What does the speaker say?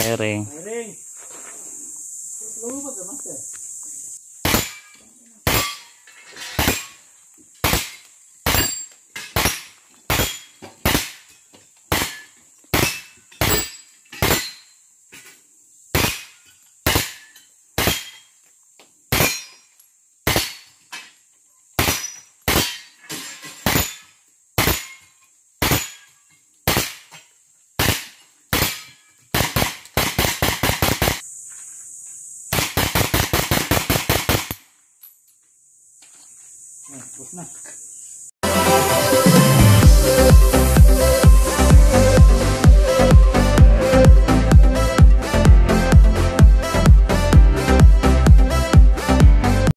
Firing. Firing. Lumabas na, master. Вкусно?